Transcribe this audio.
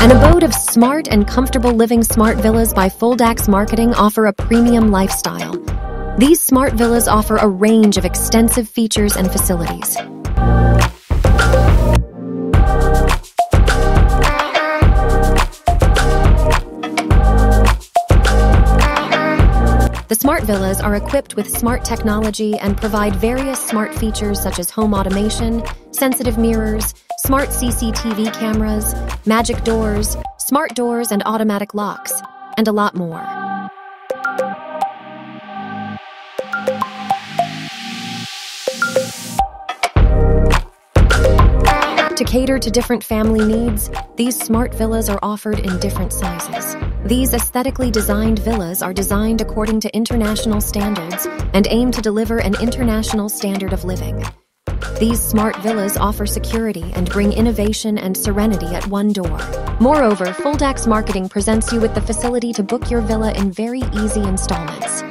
An abode of smart and comfortable living smart villas by Fuldax Marketing offer a premium lifestyle. These smart villas offer a range of extensive features and facilities. The smart villas are equipped with smart technology and provide various smart features such as home automation, sensitive mirrors, smart CCTV cameras, magic doors, smart doors and automatic locks, and a lot more. To cater to different family needs, these smart villas are offered in different sizes. These aesthetically designed villas are designed according to international standards and aim to deliver an international standard of living. These smart villas offer security and bring innovation and serenity at one door. Moreover, Fuldax Marketing presents you with the facility to book your villa in very easy installments.